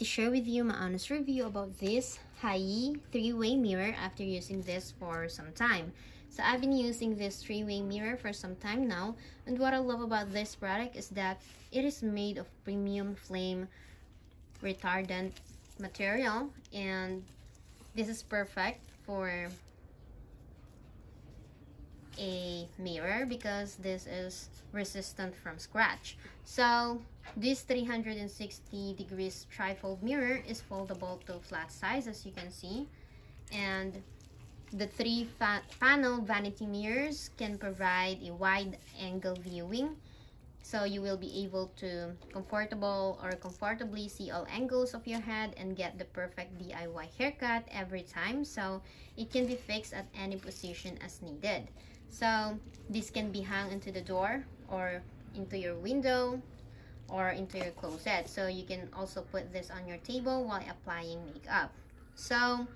to share with you my honest review about this HIEEY three-way mirror after using this for some time. So I've been using this three-way mirror for some time now and what I love about this product is that it is made of premium flame retardant material and this is perfect for a mirror because this is resistant from scratch. So this 360 degrees trifold mirror is foldable to flat size as you can see. And the three panel vanity mirrors can provide a wide angle viewing. So you will be able to comfortable or comfortably see all angles of your head and get the perfect DIY haircut every time. So it can be fixed at any position as needed so this can be hung into the door or into your window or into your closet. So you can also put this on your table while applying makeup. So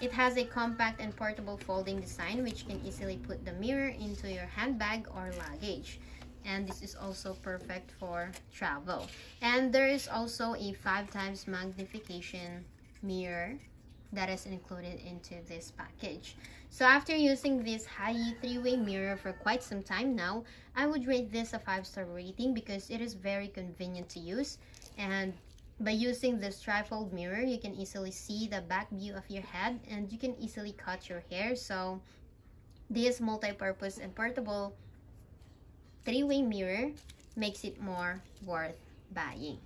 it has a compact and portable folding design which can easily put the mirror into your handbag or luggage. And this is also perfect for travel. And there is also a 5 times magnification mirror that is included into this package. So after using this HIEEY three-way mirror for quite some time now, I would rate this a 5-star rating because it is very convenient to use and by using this trifold mirror, you can easily see the back view of your head and you can easily cut your hair. So this multi-purpose and portable three-way mirror makes it more worth buying.